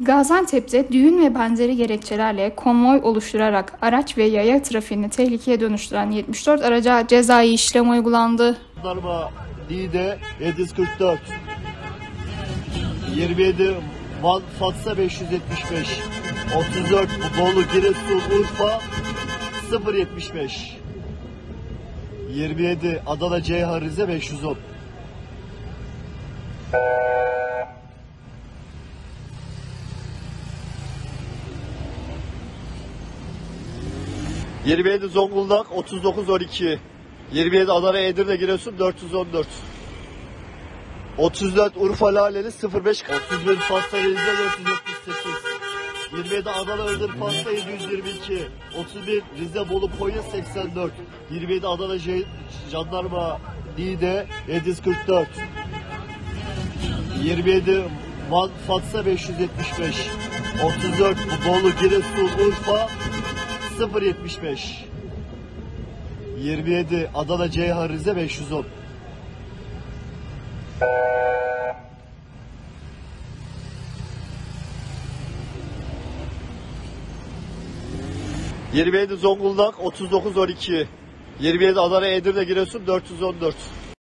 Gaziantep'te düğün ve benzeri gerekçelerle konvoy oluşturarak araç ve yaya trafiğini tehlikeye dönüştüren 74 araca cezai işlem uygulandı. Jandarma Niğde 744 27 Van Fatsa 575 34 Bolu Giresun Urfa 075 27 Adana Ceyhan Rize 510 27 Zonguldak 39 12 27 Adana Edirne Giresun 414 34 Urfa Laleli 05 31 Pasta Rize 478 27 Adana Iğdır Pasta 722 31 Rize Bolu Konya 84 27 Adana J- Jandarma Niğde 744 27 Van Fatsa 575 34 Bolu Giresun Urfa 075 27 Adana Ceyhan Rize 510 27 Zonguldak 39 12 27 Adana Edirne Giresun 414